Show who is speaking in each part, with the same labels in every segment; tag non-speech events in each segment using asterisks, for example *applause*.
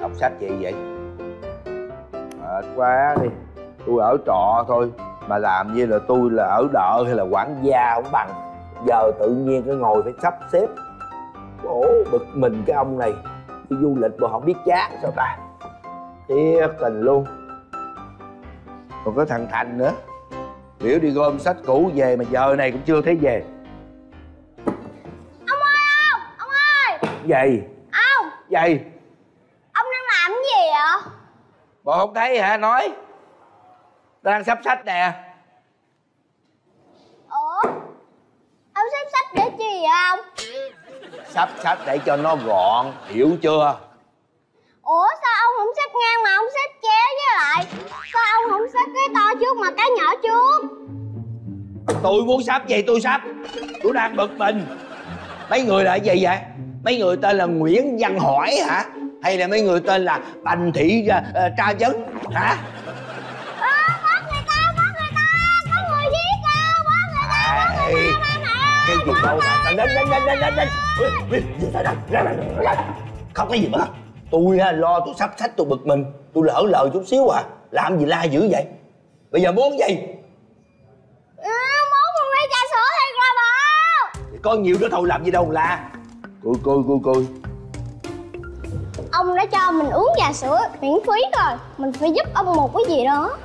Speaker 1: đọc sách gì vậy? Mệt quá đi. Tôi ở trọ thôi, mà làm như là tôi là ở đợ hay là quản gia không bằng. Giờ tự nhiên cái ngồi phải sắp xếp. Khổ bực mình cái ông này. Đi du lịch mà không biết chán, sao ta? Thiệt tình luôn. Còn có thằng thành nữa biểu đi gom sách cũ về mà giờ này cũng chưa thấy về.
Speaker 2: Ông ơi ông ông ơi!
Speaker 1: Gì
Speaker 2: ông!
Speaker 1: Gì
Speaker 2: ông đang làm cái gì vậy?
Speaker 1: Bộ không thấy hả? Nói. Tao đang sắp sách nè.
Speaker 2: Ủa? Ông xếp sách để chi vậy ông?
Speaker 1: Sắp sách để cho nó gọn hiểu chưa
Speaker 2: trước.
Speaker 1: Tôi muốn sắp gì tôi sắp. Tôi đang bực mình. Mấy người là gì vậy? Mấy người tên là nguyễn văn hỏi hả? Hay là mấy người tên là bành thị uh, tra vấn hả?
Speaker 2: Ơ, bắt người ta bắt người ta có người giết đâu bắt người ta bắt người ta
Speaker 1: cái gì đâu mà đến đến đến đến đến đến gì đây, đây, không cái gì mà. Tôi lo tôi sắp sách tôi bực mình. Tôi lỡ lời chút xíu à. Làm gì la dữ vậy bây giờ muốn gì?
Speaker 2: Ừ, muốn một ly trà sữa thì qua bộ
Speaker 1: có nhiều đứa thôi làm gì đâu la cười cười cười cười
Speaker 2: ông đã cho mình uống trà sữa miễn phí rồi. Mình phải giúp ông một cái gì đó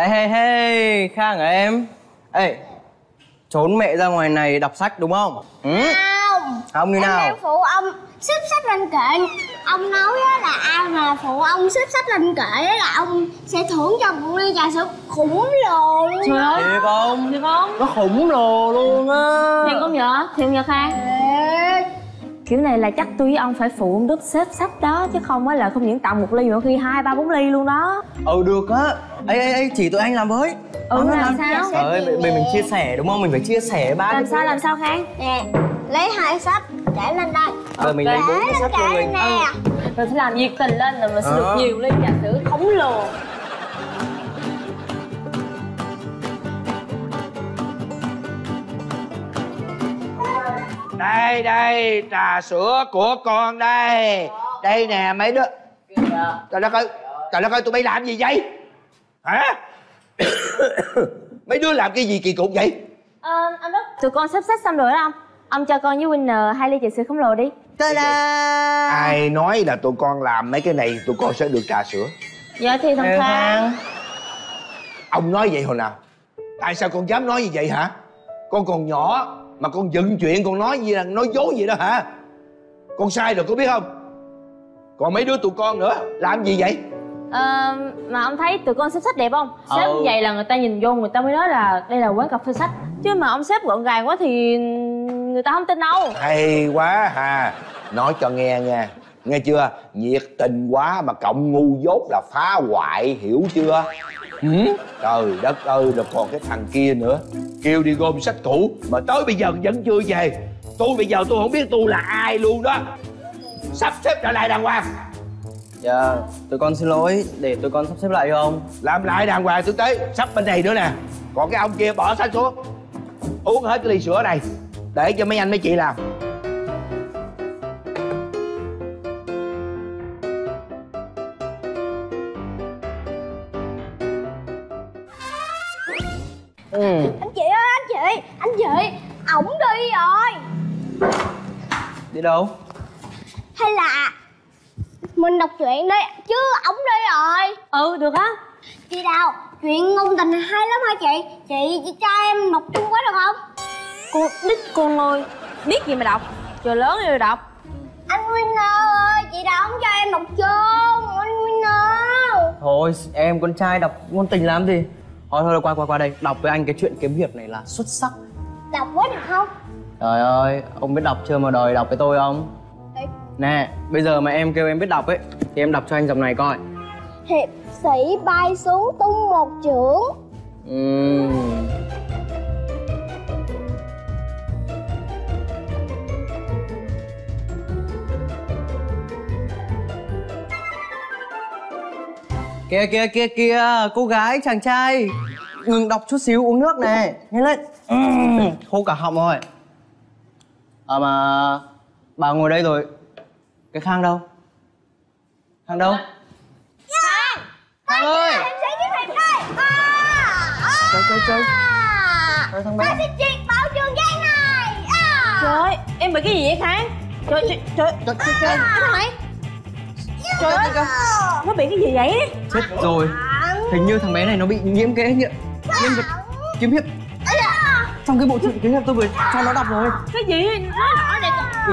Speaker 3: Ê hey hey Khang hả em. Ê Trốn mẹ ra ngoài này đọc sách đúng không? Ừ?
Speaker 2: không.
Speaker 3: Không như
Speaker 2: em
Speaker 3: nào?
Speaker 2: đang phụ ông xếp sách lên kệ. Ông nói á là ai mà phụ ông xếp sách lên kệ á là ông sẽ thưởng cho một ly trà sữa khủng lồ luôn
Speaker 4: Trời ơi.
Speaker 3: Thiệt không?
Speaker 4: Thiệt không?
Speaker 3: Nó khủng lồ luôn á.
Speaker 4: Thiệt không vậy? Thiệt không vậy Khang?
Speaker 2: Ê,
Speaker 4: Kiểu này là chắc tôi với ông phải phụ ông Đức xếp sách đó Chứ không á là không những tặng một ly mà khi hai ba bốn ly luôn đó.
Speaker 3: Ừ được á. Ê ê ê chỉ tụi anh làm với.
Speaker 4: Ừ
Speaker 3: Làm
Speaker 4: làm. sao?
Speaker 3: Trời ơi mình, mình chia sẻ đúng không? Mình phải chia sẻ ba
Speaker 4: Làm sao làm sao Khang?
Speaker 2: nè lấy hai sách để lên đây.
Speaker 3: Rồi mình lấy bốn cái
Speaker 2: lên
Speaker 3: sách cho
Speaker 2: kệ
Speaker 3: mình.
Speaker 2: nè.
Speaker 4: Rồi phải làm nhiệt tình lên là mình sẽ được
Speaker 3: Ờ.
Speaker 4: nhiều ly trà sữa khổng lồ
Speaker 1: đây đây trà sữa của con đây. Đây nè mấy đứa. Trời đất ơi trời đất ơi tụi bay làm gì vậy? Hả? *coughs* Mấy đứa làm cái gì kỳ cục vậy?
Speaker 4: Ờ, anh Đức. Tụi con xếp sách xong rồi đó ông. Ông cho con với Winner hai ly trà sữa khổng lồ đi.
Speaker 3: Ta-da!
Speaker 1: Ai nói là tụi con làm mấy cái này tụi con sẽ được trà sữa.
Speaker 4: Dạ thì thằng Khang.
Speaker 1: ông nói vậy hồi nào? Tại sao con dám nói như vậy hả? Con còn nhỏ mà con dựng chuyện con nói gì là nói dối vậy đó hả? Con sai rồi có biết không? Còn mấy đứa tụi con nữa làm gì vậy?
Speaker 4: Ờ, mà ông thấy tụi con xếp sách đẹp không? Xếp
Speaker 3: Ừ.
Speaker 4: như vậy là người ta nhìn vô người ta mới nói là đây là quán cà phê sách. Chứ mà ông xếp gọn gàng quá thì người ta không tin đâu.
Speaker 1: Hay quá hà nói cho nghe nha. Nghe chưa? Nhiệt tình quá mà cộng ngu dốt là phá hoại hiểu chưa ừ? trời đất ơi rồi còn cái thằng kia nữa. Kêu đi gom sách cũ mà tới bây giờ vẫn chưa về. Tôi bây giờ tôi không biết tôi là ai luôn đó. Sắp xếp trở lại đàng hoàng.
Speaker 3: Dạ tụi con xin lỗi Để tụi con sắp xếp lại được không?
Speaker 1: Làm lại đàng hoàng tôi tới sắp bên này nữa nè. Còn cái ông kia bỏ sách xuống. Uống hết cái ly sữa này để cho mấy anh mấy chị làm
Speaker 2: anh chị ơi anh chị anh chị ổng đi rồi.
Speaker 3: Đi đâu?
Speaker 2: Hay là mình đọc truyện đi chứ ổng đi rồi.
Speaker 4: Ừ được á.
Speaker 2: Chị đào chuyện ngôn tình hay lắm hả chị? Chị, chị cho em đọc chung quá được không?
Speaker 4: Con đích con ơi Biết gì mà đọc? Trời lớn rồi đọc.
Speaker 2: Anh winner ơi chị đào không cho em đọc chung anh winner
Speaker 3: Thôi em con trai đọc ngôn tình làm gì Thôi thôi qua qua qua đây. Đọc với anh cái chuyện kiếm hiệp này là xuất sắc.
Speaker 2: Đọc quá được không?
Speaker 3: Trời ơi Ông biết đọc chưa mà đòi đọc với tôi không?
Speaker 2: Biết.
Speaker 3: Nè bây giờ mà em kêu em biết đọc ấy Thì em đọc cho anh dòng này coi.
Speaker 2: Hiệp sĩ bay xuống tung một chưởng
Speaker 3: Ừm, Kìa kìa kìa kìa Cô gái chàng trai. Ngừng đọc chút xíu uống nước này. Nhanh lên. Ừm, Khô cả họng rồi. À mà Bà ngồi đây rồi. Cái Khang đâu? Khang đâu?
Speaker 2: Khang.
Speaker 3: Khang ơi.
Speaker 2: à,
Speaker 3: chơi chơi
Speaker 2: à.
Speaker 3: Chơi thằng bé
Speaker 2: Ta sẽ triệt bảo trường giang này. À.
Speaker 4: trời ơi em bị cái gì vậy khang? Trời trời trời. Trời trời trời. Cái thằng này trời ơi nó bị cái gì vậy
Speaker 3: Chết rồi Hình như thằng bé này nó bị nhiễm cái nhiễm Nhân vật kiếm hiệp Trong cái bộ truyện kiếm hiệp tôi vừa cho nó đọc rồi
Speaker 4: cái gì nói rõ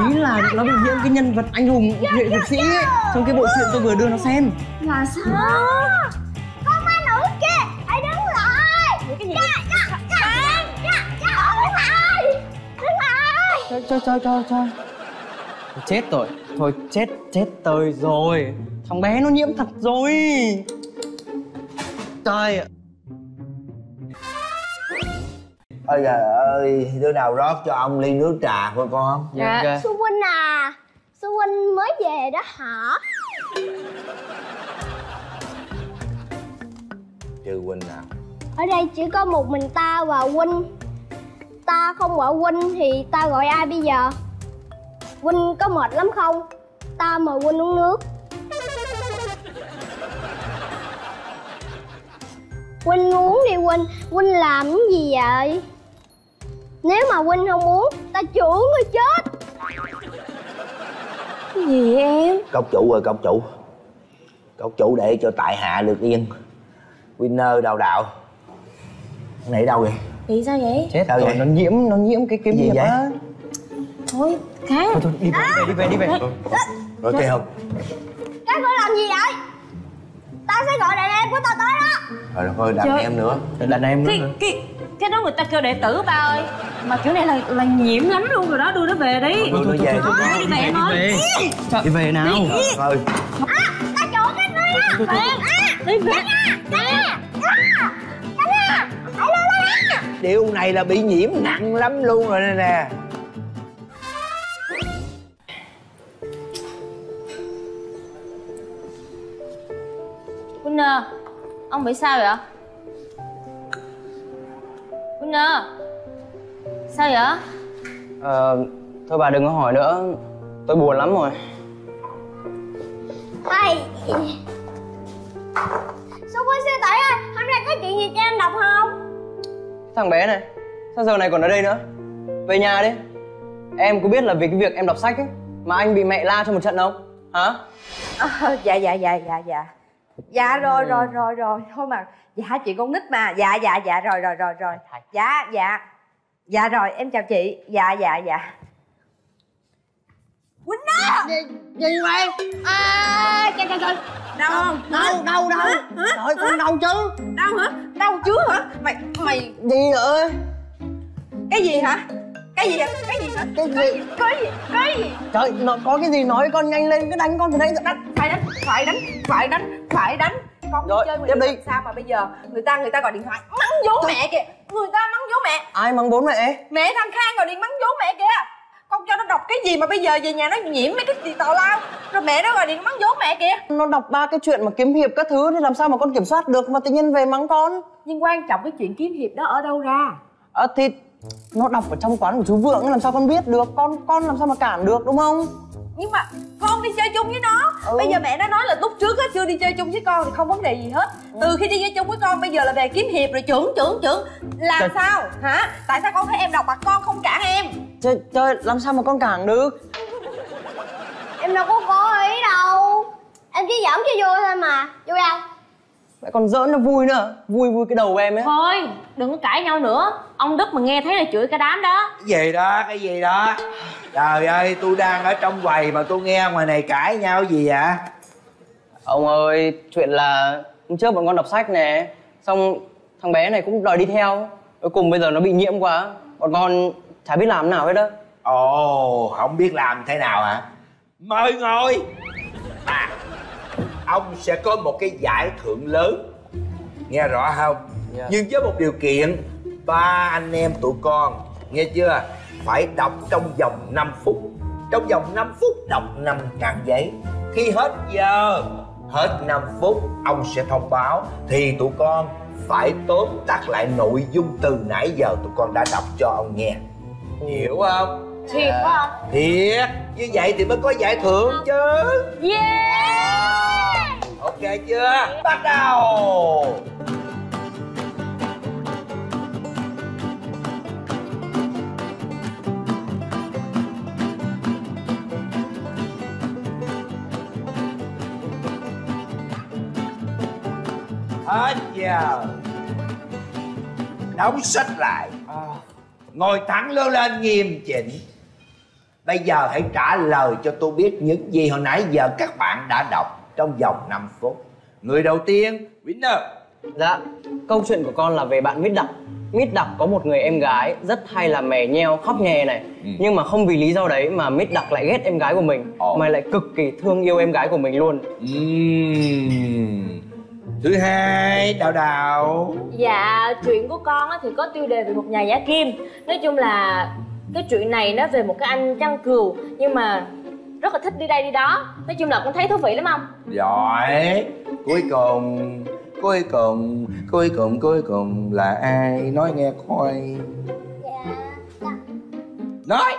Speaker 3: Ý là nó bị nhiễm cái nhân vật anh hùng nghệ thuật sĩ ấy Trong cái bộ truyện tôi vừa đưa nó xem
Speaker 4: là sao
Speaker 2: À, con ma nữ kia hãy đứng lại
Speaker 4: cái gì
Speaker 2: dạ dạ dạ dạ dạ
Speaker 3: chơi chơi chơi chơi Chết rồi. Thôi chết chết tơi rồi. Thằng bé nó nhiễm thật rồi. Trời
Speaker 1: ôi trời ơi đứa nào rót cho ông ly nước trà của con?
Speaker 3: Dạ. ok.
Speaker 2: sư huynh à sư huynh mới về đó hả?
Speaker 1: Trừ huynh nào
Speaker 2: ở đây chỉ có một mình ta và huynh. Ta không gọi huynh thì ta gọi ai bây giờ huynh có mệt lắm không? Ta mời huynh uống nước. Huynh uống đi huynh. Huynh làm cái gì vậy? Nếu mà huynh không uống ta chửi người chết.
Speaker 4: Cái gì vậy em?
Speaker 1: Cốc chủ ơi cốc chủ. Cốc chủ để cho tại hạ được yên. Winner đào đạo. Này đâu vậy?
Speaker 4: Bị sao vậy?
Speaker 3: Chết
Speaker 1: Sao
Speaker 3: rồi
Speaker 1: vậy?
Speaker 3: nó nhiễm nó nhiễm cái kiếm
Speaker 1: Cái gì vậy?
Speaker 3: á
Speaker 4: thôi khang
Speaker 3: Thôi thôi đi về đi về đi về, đi về.
Speaker 1: rồi kia không?
Speaker 2: Các ngươi làm gì vậy? Ta sẽ gọi đàn em của ta tới đó.
Speaker 1: Rồi thôi đàn
Speaker 4: Trời.
Speaker 1: em nữa.
Speaker 3: Đàn em nữa
Speaker 4: cái cái cái đó người ta kêu đệ tử ba ơi. Mà kiểu này là là nhiễm lắm luôn rồi đó đưa nó về đi.
Speaker 1: Thôi, thôi, về, thôi,
Speaker 4: Thôi, đi về em ơi.
Speaker 3: đi. Về đi về nào.
Speaker 1: Thôi.
Speaker 2: Ta chửi các ngươi đó. Khang à
Speaker 4: đi về.
Speaker 2: Á
Speaker 1: điều này là bị nhiễm nặng lắm luôn rồi nè
Speaker 4: Winner. Ông bị sao vậy? Winner. Sao vậy?
Speaker 3: Ờ, thôi bà đừng có hỏi nữa. Tôi buồn lắm rồi.
Speaker 2: Hay. Sư huynh sư tỷ ơi Hôm nay có chuyện gì cho em đọc không?
Speaker 3: Thằng bé này Sao giờ này còn ở đây nữa? Về nhà đi. Em có biết là vì cái việc em đọc sách ấy Mà anh bị mẹ la cho một trận không? Hả?
Speaker 5: Ờ, dạ dạ dạ dạ dạ dạ rồi rồi. rồi rồi thôi mà. Dạ chị con nít mà. Dạ dạ dạ rồi rồi rồi rồi. Dạ dạ dạ. Rồi em chào chị. Dạ dạ dạ.
Speaker 3: Gì vậy?
Speaker 5: À trời trời trời. Đau không
Speaker 3: Đâu đâu đâu? Trời con đau chứ?
Speaker 5: Đau hả? Đau chứ hả? Mày mày
Speaker 3: Gì ơi
Speaker 5: cái gì hả cái gì hả cái gì hả
Speaker 3: Cái gì?
Speaker 5: Cái gì? Cái gì?
Speaker 3: Trời nó có cái gì nói con nhanh lên Cứ đánh con từ đây
Speaker 5: đánh phải đánh phải đánh phải đánh phải đánh. Con
Speaker 3: Rồi,
Speaker 5: chơi ngoài
Speaker 3: đi.
Speaker 5: sao mà bây giờ người ta người ta gọi điện thoại mắng vú mẹ kìa. Người ta mắng vú mẹ.
Speaker 3: Ai mắng bố mẹ?
Speaker 5: Mẹ thằng khang gọi điện mắng vú mẹ kìa. Con cho nó đọc cái gì mà bây giờ về nhà nó nhiễm mấy cái gì tào lao. Rồi mẹ nó gọi điện mắng vú mẹ kìa.
Speaker 3: Nó đọc ba cái chuyện mà kiếm hiệp các thứ Thì làm sao mà con kiểm soát được Mà tự nhiên về mắng con?
Speaker 5: Nhưng quan trọng cái chuyện kiếm hiệp đó ở đâu ra?
Speaker 3: Ờ thì nó đọc ở trong quán của chú Vượng làm sao con biết được? Con con làm sao mà cản được đúng không?
Speaker 5: Nhưng mà con đi chơi chung với nó.
Speaker 3: Ừ.
Speaker 5: bây giờ mẹ nó nói là lúc trước á chưa đi chơi chung với con thì không vấn đề gì hết. Từ khi đi chơi chung với con bây giờ là về kiếm hiệp rồi trưởng trưởng trưởng. Làm
Speaker 3: Trời.
Speaker 5: sao? Hả? Tại sao con thấy em đọc mà con không cản em?
Speaker 3: Chơi chơi làm sao mà con cản được?
Speaker 2: Em đâu có cố ý đâu. Em chỉ giỡn cho vui thôi mà. Vui không
Speaker 3: mẹ còn giỡn nó vui nữa. Vui vui cái đầu em ấy.
Speaker 4: Thôi đừng có cãi nhau nữa ông đức mà nghe thấy là chửi cả đám đó.
Speaker 1: Cái gì đó cái gì đó. Trời ơi tôi đang ở trong quầy mà tôi nghe ngoài này cãi nhau gì vậy?
Speaker 3: Ông ơi chuyện là hôm trước bọn con đọc sách nè xong thằng bé này cũng đòi đi theo. Cuối cùng bây giờ nó bị nhiễm quá bọn con chả biết làm thế nào hết đó.
Speaker 1: Ồ không biết làm thế nào hả? Mời ngồi. À ông sẽ có một cái giải thưởng lớn. Nghe rõ không?
Speaker 3: Dạ.
Speaker 1: nhưng với một điều kiện ba anh em tụi con nghe chưa? Phải đọc trong vòng 5 phút. Trong vòng 5 phút đọc 5 trang giấy. Khi hết giờ hết 5 phút ông sẽ thông báo. Thì tụi con phải tóm tắt lại nội dung từ nãy giờ tụi con đã đọc cho ông nghe. Hiểu không?
Speaker 4: Thiệt quá ông
Speaker 1: thiệt. Như vậy thì mới có giải thưởng chứ.
Speaker 4: Yeah!
Speaker 1: Ok chưa? Bắt đầu hết giờ. Đóng sách lại. Ngồi thẳng lưng lên nghiêm chỉnh. Bây giờ hãy trả lời cho tôi biết những gì hồi nãy giờ các bạn đã đọc trong vòng 5 phút. Người đầu tiên winner.
Speaker 3: Dạ, câu chuyện của con là về bạn Mít Đặc Mít Đặc có một người em gái rất hay là mè nheo khóc nhè này.
Speaker 1: Ừ.
Speaker 3: Nhưng mà không vì lý do đấy mà Mít Đặc lại ghét em gái của mình
Speaker 1: Ồ.
Speaker 3: Mà lại cực kỳ thương yêu em gái của mình luôn.
Speaker 1: Thứ hai đào đào.
Speaker 4: Dạ, chuyện của con á thì có tiêu đề về một nhà giả kim. Nói chung là cái chuyện này nó về một cái anh chăn cừu Nhưng mà rất là thích đi đây đi đó. Nói chung là con thấy thú vị lắm không?
Speaker 1: giỏi. Cuối cùng cuối cùng cuối cùng cuối cùng là ai nói nghe coi.
Speaker 2: Dạ dạ,
Speaker 1: nói.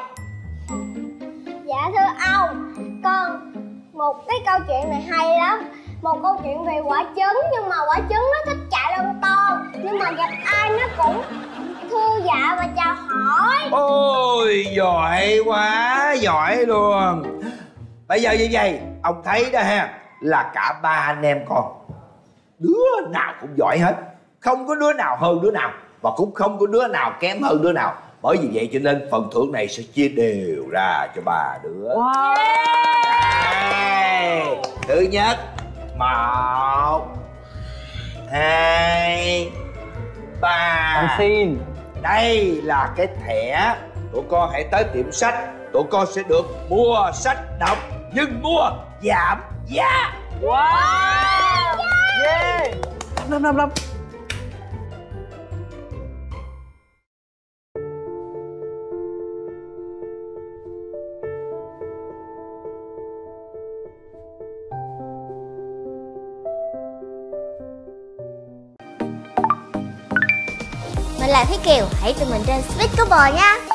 Speaker 2: Dạ thưa ông con một cái câu chuyện này hay lắm một câu chuyện về quả trứng nhưng mà quả trứng nó thích chạy lon ton nhưng mà gặp ai nó cũng thưa dạ và chào hỏi.
Speaker 1: Ôi giỏi quá giỏi luôn. Bây giờ như vậy ông thấy đó ha là cả ba anh em con đứa nào cũng giỏi hết. Không có đứa nào hơn đứa nào và cũng không có đứa nào kém hơn đứa nào. Bởi vì vậy cho nên phần thưởng này sẽ chia đều ra cho ba đứa. Đây. thứ nhất một hai
Speaker 3: Con
Speaker 1: ba
Speaker 3: xin.
Speaker 1: Đây là cái thẻ tụi con hãy tới tiệm sách. Tụi con sẽ được mua sách đọc nhưng mua giảm giá.
Speaker 3: Yeah. Năm năm năm
Speaker 6: Thúy Kiều, hãy tụi mình trên Speak Couple nha.